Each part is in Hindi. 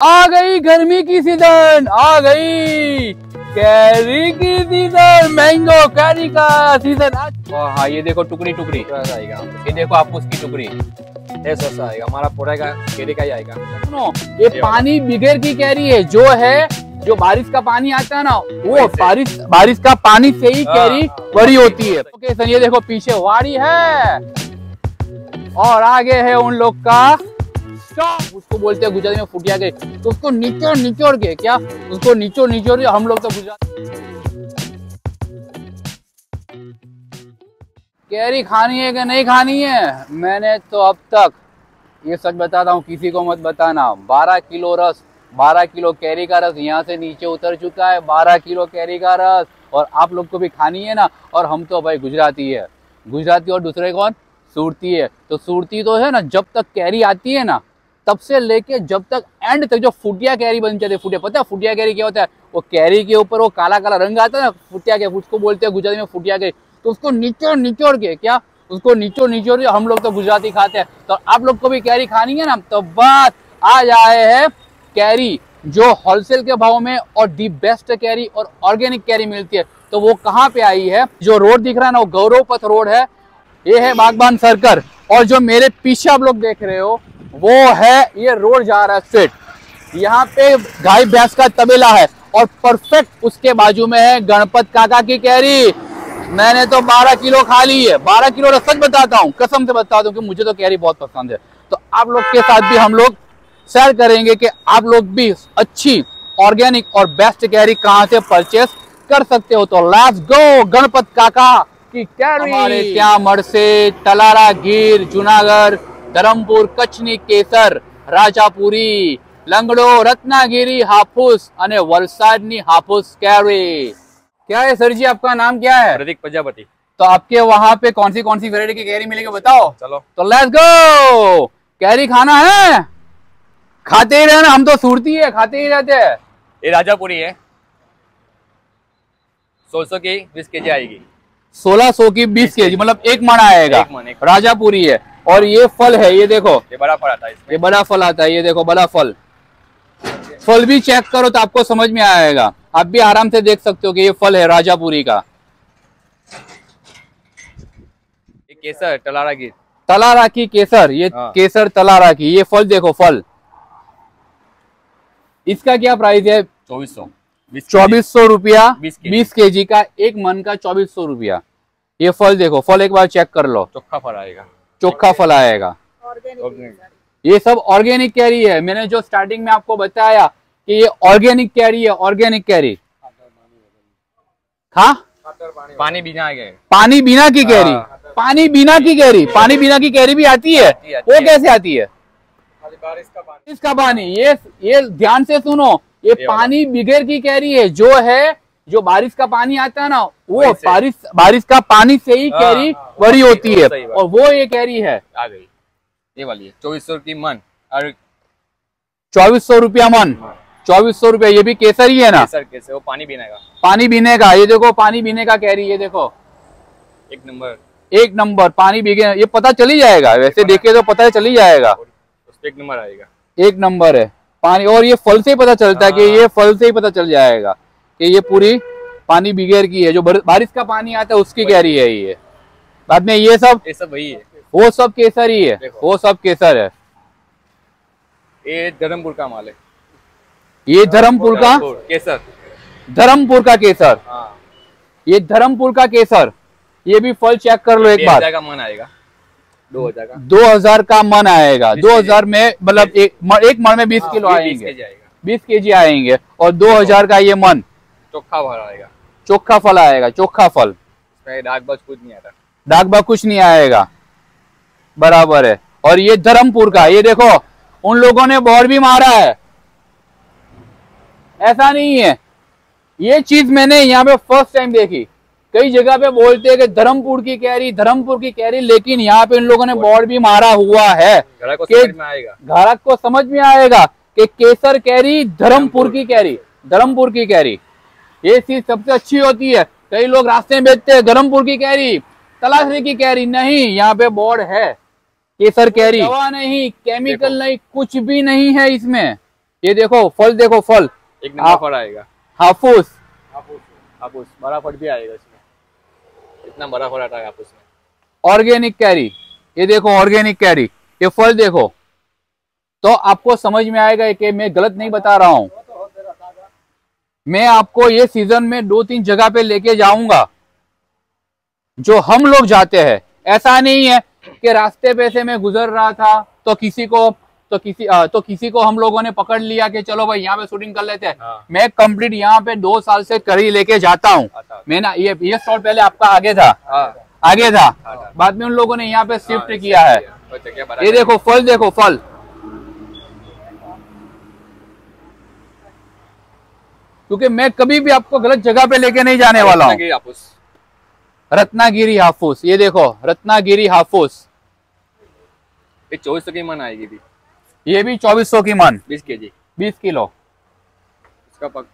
आ गई गर्मी की सीज़न आ गई। कैरी की सीज़न मैंगो कैरी का सीज़न। हाँ ये देखो टुकड़ी टुकड़ी। आएगा। ये देखो आपको उसकी टुकड़ी। ऐसा आएगा हमारा पूरा का केले का ही आएगा। सुनो ये पानी बिगेर की कैरी है जो है जो बारिश का पानी आता है ना वो बारिश बारिश का पानी से ही हाँ। कैरी बड़ी होती है। ओके सर ये देखो पीछे वाड़ी है। और आगे है उन लोग का उसको बोलते हैं गुजराती में फुटिया के। तो उसको निचोड़ निचोड़ के, क्या? उसको निचोड़ निचोड़ हम लोग तो गुजरात कैरी खानी है कि नहीं खानी है? मैंने तो अब तक, ये सच बताता हूँ, किसी को मत बताना। बारह किलो रस, बारह किलो कैरी का रस यहाँ से नीचे उतर चुका है, बारह किलो कैरी का रस। और आप लोग को भी खानी है ना? और हम तो भाई गुजराती है। गुजराती और दूसरे कौन? सूरती है। तो सूरती तो है ना, जब तक कैरी आती है ना तब से लेके जब तक एंड तक जो फुटिया कैरी बन जाती है फुटिया, पता है फुटिया कैरी क्या होता है? वो कैरी के ऊपर वो काला काला रंग आता है ना, फुटिया के, उसको बोलते हैं गुजराती में फुटिया कैरी तो उसको निचोड़ निचोड़ के, क्या? उसको निचोड़ निचोड़ के हम लोग तो गुजराती खाते हैं। तो आप लोग को भी कैरी खानी है ना? तो बात आज आए हैं कैरी जो होलसेल के भाव में और दी बेस्ट कैरी और ऑर्गेनिक कैरी मिलती है। तो वो कहाँ पे आई है? जो रोड दिख रहा है ना, वो गौरव पथ रोड है। ये है बागबान सर्कल और जो मेरे पीछे आप लोग देख रहे हो वो है ये रोड जा रहा है स्ट्रेट यहाँ पे गाय भैंस का तबेला है और परफेक्ट उसके बाजू में है गणपत काका की कैरी। मैंने तो 12 किलो खा ली है। 12 किलो सच बताता हूँ कसम से बताता हूँ कि मुझे तो कैरी बहुत पसंद है। तो आप लोग के साथ भी हम लोग शेयर करेंगे कि आप लोग भी अच्छी ऑर्गेनिक और बेस्ट कैरी कहाँ से परचेस कर सकते हो। तो लास्ट गो गणपत काका की कैरी। क्या त्यामड़ से तलारा गिर जूनागढ़। ધરમપુર કચ્છની કેસર રાજાપુરી લંગડો રત્નાગીરી હાફૂસ અને વલસાડની હાફૂસ कैरी क्या है सर जी आपका नाम क्या है प्रतीक प्रजापति तो आपके वहाँ पे कौन सी कौन सी वेरायटी की कैरी मिलेगी बताओ चलो तो लेट्स गो कैरी खाना है खाते ही रहना हम तो सूरती है खाते ही रहते हैं ये राजापुरी है सोलह सौ की बीस के जी आएगी सोलह सौ की बीस के जी मतलब एक मन आएगा एक मन, एक मन। राजापुरी है और ये फल है ये देखो। ये बड़ा फल आता है ये बड़ा फल आता है ये देखो बड़ा फल। फल भी चेक करो तो आपको समझ में आएगा। आप भी आराम से देख सकते हो कि ये फल है राजापुरी का। ये केसर टलारा गिर तलारा की केसर ये हाँ। केसर तलारा की ये फल देखो फल। इसका क्या प्राइस है? चौबीस सौ। चौबीस सौ रुपया बीस के जी का एक मन का चौबीस सौ रुपया। ये फल देखो फल एक बार चेक कर लो। चोखा फल आएगा। चोखा फल आएगा। ये सब ऑर्गेनिक कैरी है। मैंने जो स्टार्टिंग में आपको बताया कि ये ऑर्गेनिक कैरी है ऑर्गेनिक कैरी हाँ? पानी बिना पानी बिना की कैरी हाँ। पानी बिना की कैरी पानी बिना की कैरी भी आती है। वो कैसे आती है? बारिश का पानी। इसका पानी। ये ये ध्यान से सुनो। ये ये पानी बिगेर की कैरी है। जो है जो बारिश का पानी आता है ना वो बारिश बारिश का पानी से ही हाँ, कैरी हाँ, बड़ी होती है। और वो ये कैरी है। आ गई। ये वाली है चौबीस सौ की मन। और चौबीस सौ रुपया मन। चौबीस सौ रुपया ये भी केसर ही है ना? केसर कैसे वो पानी पीने का। पानी पीने का ये देखो पानी पीने का कैरी ये देखो। एक नंबर। एक नंबर पानी पीने ये पता चली जाएगा। वैसे देखे तो पता चली जाएगा। एक नंबर आएगा। एक नंबर है। पानी और ये फल से ही पता चलता है कि हाँ। ये फल से ही पता चल जाएगा। कि ये पूरी पानी बिगेर की है जो बारिश का पानी आता है उसकी कैरी है ये। बाद में ये सब ये सब वही है। वो सब केसर ही है। वो सब केसर है। ये धर्मपुर का माल है। ये धर्मपुर का केसर। धर्मपुर का केसर। हाँ। ये धर्मपुर का केसर। ये भी फल चेक कर लो एक बार। का मन आएगा। दो हज़ार का। दो हज़ार का मन आएगा। दो हज़ार में मतलब एक एक मन में बीस हाँ, किलो आएँगे। बीस के जी आएँगे। और दो हज़ार का ये मन। चोखा फल आएगा। चोखा फल आएगा चोखा फल। डाक बस कुछ नहीं आता। डाक बा कुछ नहीं आएगा। बराबर है। और ये धर्मपुर का ये देखो उन लोगों ने बोर्ड भी मारा है। ऐसा नहीं है। ये चीज़ मैंने यहाँ पे फ़र्स्ट टाइम देखी। कई जगह पे बोलते हैं कि धर्मपुर की कैरी धर्मपुर की कैरी लेकिन यहाँ पे इन लोगों ने बोर्ड भी मारा हुआ है। घर को समझ में आएगा। ग्राहक को समझ में आएगा कि केसर कैरी धर्मपुर की कैरी। धर्मपुर की कैरी। ये चीज़ सबसे अच्छी होती है। कई लोग रास्ते में बेचते हैं धर्मपुर की कैरी तलाशरी की कैरी नहीं यहाँ पे बोर्ड है केसर कैरी। दवा नहीं केमिकल नहीं कुछ भी नहीं है इसमें। ये देखो फल देखो फल। एक नंबर फल आएगा। हाफूस। हापुस बड़ा फल भी आएगा इसमें। इतना बड़ा फल आता है हापुस में। ऑर्गेनिक कैरी। ये देखो ऑर्गेनिक कैरी। ये फल देखो। तो आपको समझ में आएगा कि मैं गलत नहीं बता रहा हूँ। मैं आपको ये सीज़न में दो तीन जगह पे लेके जाऊँगा जो हम लोग जाते हैं। ऐसा नहीं है कि रास्ते पे से मैं गुजर रहा था तो किसी को तो किसी आ, तो किसी को हम लोगों ने पकड़ लिया कि चलो भाई यहाँ पे शूटिंग कर लेते हैं। हाँ। मैं कंप्लीट यहाँ पे दो साल से करी लेके जाता हूँ। मैं ना ये ये स्टॉल पहले आपका आगे था। हाँ। आगे था। हाँ। बाद में उन लोगों ने यहाँ पे शिफ्ट किया है। बड़ा ये देखो फल देखो फल। क्योंकि मैं कभी भी आपको गलत जगह पे लेके नहीं जाने वाला हूँ। रत्नागिरी हाफूस ये देखो रत्नागिरी हाफूस ये चौबीस सौ की मन आएगी भी। ये भी चौबीस सौ की मन। बीस के जी। बीस किलो। इसका पक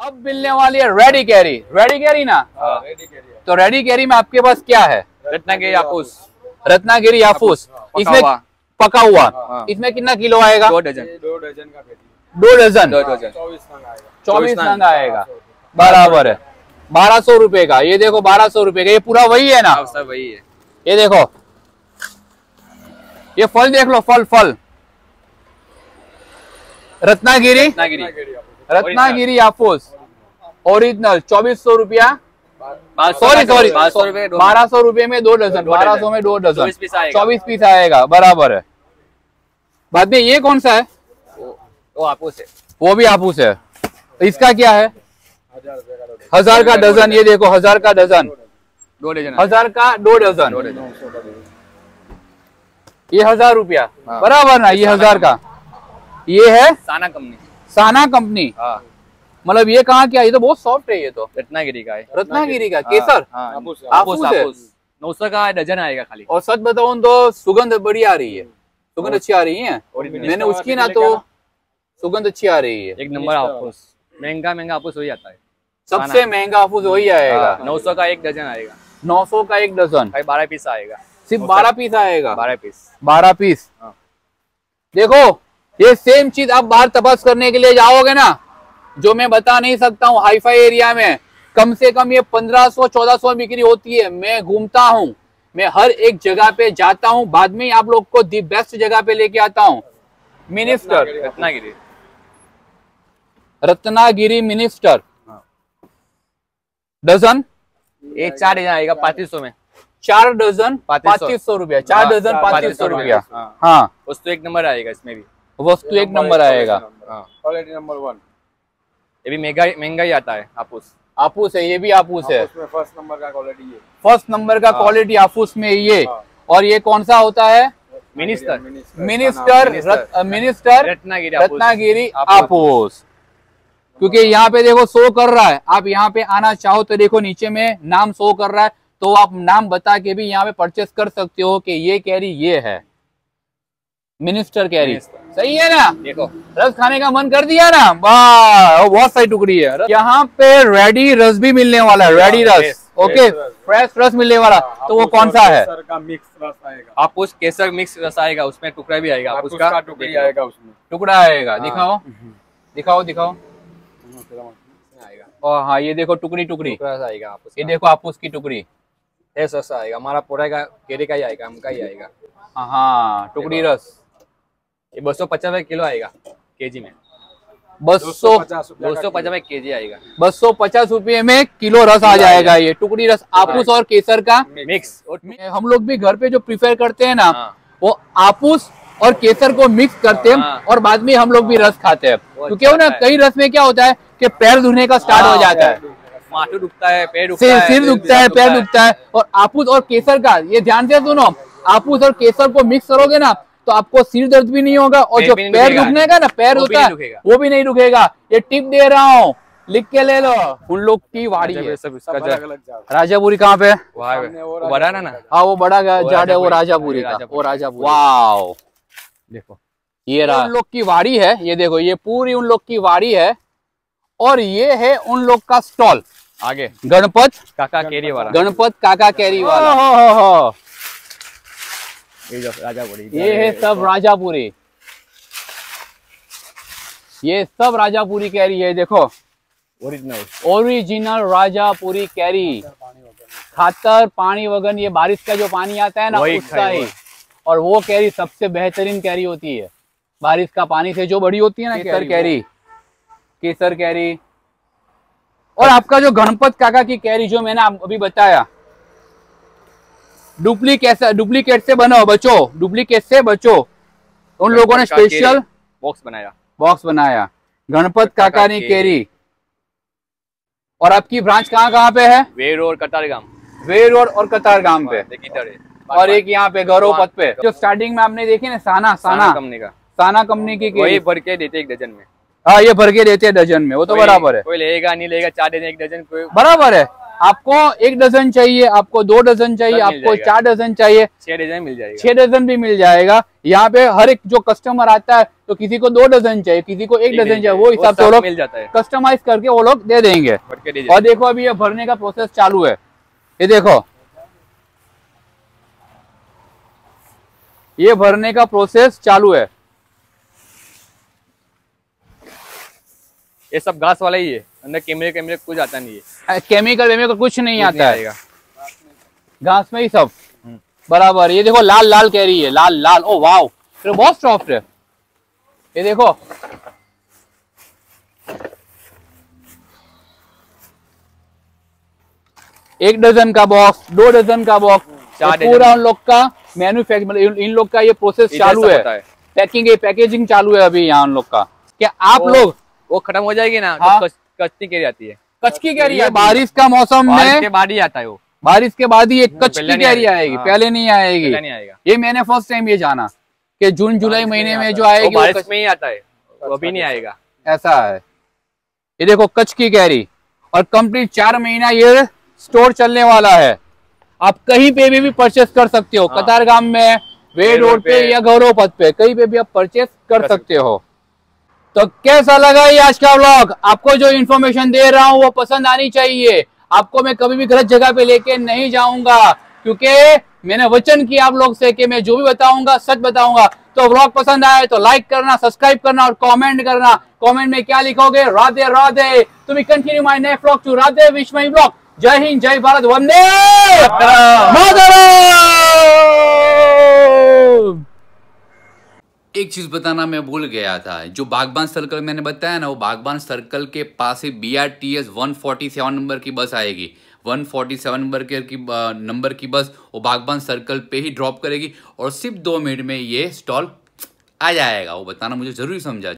अब मिलने वाली है रेडी कैरी। रेडी कैरी ना? हाँ। तो रेडी कैरी में आपके पास क्या है? रत्नागिरी हाफूस रत्नागिरी हाफूस पका इसमें पका हुआ। हाँ। इसमें कितना किलो आएगा? दो डजन। दो डजन का दो डजन। दो डजन। चौबीस नंग आएगा। चौबीस चौबीस नंग नंग। आएगा। बराबर है। बारह सौ रुपए का। ये देखो बारह सौ रुपये का। ये पूरा वही है ना? हाँ, सब वही है। ये देखो। ये फल देख लो फल फल। रत्नागिरी। रत्नागिरी। रत्नागिरी ओरिजिनल। चौबीस सौ रुपया। सॉरी सॉरी बारह सौ रुपए में दो डजन। बारह सौ में दो डजन। 24 पीस आएगा। चौबीस पीस आएगा। बराबर है। बाद में ये कौन सा है? वो हापुस है। वो भी हाफूस है। इसका क्या है? हज़ार का दो हज़ार का डजन ये देखो हज़ार का डजन। दो डजन। हज़ार का दो डजन। सौ ये हज़ार रुपया। हाँ। बराबर ना ये हज़ार का। ये है साना कंपनी। साना कंपनी। हाँ। मतलब ये कहाँ क्या ये तो बहुत सॉफ्ट है ये तो। रत्नागिरी का है। रत्नागिरी का केसर। हाँ। हापुस नौ सौ का डजन आएगा खाली। और सच बताऊँ तो सुगंध बड़ी आ रही है। सुगंध अच्छी आ रही है। मैंने उसकी ना तो सुगंध अच्छी आ रही है। एक नंबर हापुस। महँगा महँगा हापुस वही आता है। सबसे महँगा हाफूस वही आएगा। नौ सौ का एक डजन आएगा। नौ सौ का एक डजन? भाई बारह पीस आएगा। सिर्फ़ बारह पीस आएगा? बारह पीस। बारह पीस? हाँ। देखो ये सेम चीज़ आप बाहर तपस करने के लिए जाओगे ना जो मैं बता नहीं सकता हूँ हाईफाई एरिया में कम से कम ये पंद्रह सौ चौदह सौ बिक्री होती है। मैं घूमता हूँ मैं हर एक जगह पे जाता हूँ बाद में ही आप लोग को दी बेस्ट जगह पे लेके आता हूँ। मिनिस्टर रत्नागिरी। रत्नागिरी मिनिस्टर। हाँ। डजन? ये चार डजन आएगा पैंतीस सौ में। चार डजन 3500 पैंतीस सौ रुपया। चार हाँ, डजन पैंतीस सौ 3500 रुपया। हाँ। हाँ। वस्तु एक नंबर आएगा इसमें भी। वस्तु एक नंबर आएगा। हाँ क्वालिटी नंबर वन ये भी महँगा महँगा ही आता है हापुस आपूस है ये भी आपूस है। फ़र्स्ट नंबर का क्वालिटी ये। फ़र्स्ट नंबर का। क्वालिटी आपूस में ये। और ये कौन सा होता है? मिनिस्टर। Minister minister. रत- रत्नागिरी। रत्नागिरी आपूस। क्योंकि यहाँ पे देखो शो कर रहा है। आप यहाँ पे आना चाहो तो देखो नीचे में नाम शो कर रहा है। तो आप नाम बता के भी यहाँ पे परचेस कर सकते हो कि ये कैरी ये है। मिनिस्टर कैरी सही है ना? देखो। रस खाने का मन कर दिया ना? वाह बहुत सारी टुकड़ी है। यहाँ पे रेडी रस भी मिलने वाला है। रेडी हाँ, रस। ओके फ्रेश रस मिलने वाला। तो वो कौन सा है? सर का मिक्स रस आएगा। हापुस केसर मिक्स रस आएगा उसमें टुकड़ा भी आएगा। हापुस हापुस का का टुकड़ी आएगा उसमें। टुकड़ा आएगा। हाँ। दिखाओ। दिखाओ दिखाओ। आएगा और हाँ ये देखो टुकड़ी टुकड़ी। आएगा ये देखो आपूस की टुकड़ी। ये सस्ता आएगा हमारा पूरा का केरे का ही आएगा हमका ही आएगा। हाँ टुकड़ी रस। ये दो सौ पचास किलो आएगा केजी में। बसो दो सौ। पचास केजी आएगा। बसो पचास रुपये में किलो रस आ जाएगा ये टुकड़ी रस आपूस और केसर का मिक्स हम लोग भी घर पे जो प्रिफेयर करते हैं ना हाँ। वो आपूस और केसर को मिक्स करते हैं हाँ। और बाद में हम लोग भी रस खाते हैं। क्योंकि वो ना अच्छा कई रस में क्या होता है कि पैर धुने का स्टार्ट हो हाँ, जाता है। माथू दुखता है पैर दुखता सिर है सिर दुखता है पैर दुखता है। और आपूस और केसर का ये ध्यान से सुनो आपूस और केसर को मिक्स करोगे ना तो आपको सिर दर्द भी नहीं होगा और जो पैर दुखने का ना पैर होता है वो भी नहीं रुकेगा ये टिप दे रहा हूँ लिख के ले लो। उन लोग की वाड़ी है। सब इसका जो राजापुरी कहाँ पे है? बड़ा ना ना। हाँ वो बड़ा जाट है वो राजापुरी। राजापुरी का। वो राजापुरी वाओ। देखो। ये रहा। उन लोग की वाड़ी है ये देखो ये पूरी उन लोग की वाड़ी है। और ये है उन लोग का स्टॉल। आगे। गणपत? काका केरी वाला गणपत काका कैरी वाला हो, हो, हो। ये जो राजा ये है सब राजापुरी। ये सब राजापुरी कैरी है देखो। ओरिजिनल ओरिजिनल राजापुरी कैरी। खातर पानी वगन ये बारिश का जो पानी आता है ना उसका ही। और वो कैरी सबसे बेहतरीन कैरी होती है। बारिश का पानी से जो बड़ी होती है ना केसर कैरी केसर कैरी। और आपका जो गणपत काका की कैरी जो मैंने अभी बताया डुप्लीकेट डुप्लीकेट से बनो बचो डुप्लीकेट से बचो। उन लोगों ने स्पेशल बॉक्स बनाया। बॉक्स बनाया। गणपत काका ने कैरी। और आपकी ब्रांच कहाँ कहाँ पे है? वेर और कतारगाम वे रोड और कतार गाँव पे। है और एक यहाँ पे गौरव पथ पे। जो स्टार्टिंग में आपने देखी ना साना साना। कंपनी का। साना कंपनी की वही भर के देते एक डजन में। हाँ ये भर के देते हैं डजन में वो तो बराबर है। कोई लेगा नहीं लेगा चार डजन एक डजन कोई बराबर है। आपको एक डजन चाहिए आपको दो डजन चाहिए आपको चार डजन चाहिए। छह डजन मिल जाएगा। छह डजन भी मिल जाएगा। यहाँ पे हर एक जो कस्टमर आता है तो किसी को दो डजन चाहिए किसी को एक डजन चाहिए वो हिसाब से वो लोग मिल जाता है। कस्टमाइज करके वो लोग दे देंगे। और देखो अभी ये भरने का प्रोसेस चालू है। ये देखो। ये भरने का प्रोसेस चालू है। ये सब घास वाला ही है। अंदर कैमरे कैमरे कुछ आता नहीं है। केमिकल वेमिकल कुछ नहीं आता है। घास में ही सब। हम्म। बराबर। ये देखो लाल लाल कह रही है। लाल लाल। Oh wow. ये बहुत सॉफ्ट है। ये देखो। एक डजन का बॉक्स दो डजन का बॉक्स चार पूरा उन लोग का मैन्युफैक्चर मतलब इन लोग का ये प्रोसेस चालू है। है। पैकिंग पैकेजिंग चालू है अभी यहाँ उन लोग का। क्या आप लोग वो खत्म हो जाएगी ना हाँ। तो कच- कच्ची कैरी आती है। कचकी रही है? बारिश का मौसम में बाद ही आता है वो। बारिश के बाद ही एक कचकी कैरी आएगी। हाँ। पहले नहीं आएगी। नहीं आएगा। ये मैंने फ़र्स्ट टाइम ये जाना कि जून जुलाई महीने में जो आएगी बारिश में ही आता है। वो भी नहीं आएगा। ऐसा है। ये देखो कच्छ की कैरी और कंप्लीट चार महीना ये स्टोर चलने वाला है। आप कहीं पे भी, भी परचेस कर सकते हो। हाँ। कतारगाम में वे रोड पे पे। या गौरव पथ पे कहीं पे भी आप परचेस कर कर सकते हो। तो कैसा लगा ये आज का व्लॉग आपको जो इन्फॉर्मेशन दे रहा हूँ वो पसंद आनी चाहिए। आपको मैं कभी भी गलत जगह पे लेके नहीं जाऊँगा, क्योंकि मैंने वचन किया आप लोग से कि मैं जो भी बताऊँगा, सच बताऊँगा। तो व्लॉग पसंद आए तो लाइक करना सब्सक्राइब करना और कमेंट करना। कमेंट में क्या लिखोगे? राधे राधे। तुम continue my next vlog to Radhe wish my vlog जय हिंद, जय भारत, वंदे एक चीज़ बताना मैं भूल गया था, जो बागबान सर्कल मैंने बताया ना, वो बागबान सर्कल के पास ही B R T S one forty seven number की बस आएगी। वन फोर्टी सेवन नंबर के की नंबर की बस वो बागबान सर्कल पे ही ड्रॉप करेगी और सिर्फ़ दो मिनट में ये स्टॉल आ जाएगा। वो बताना मुझे ज़रूरी समझा